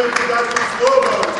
entidade Lisboa.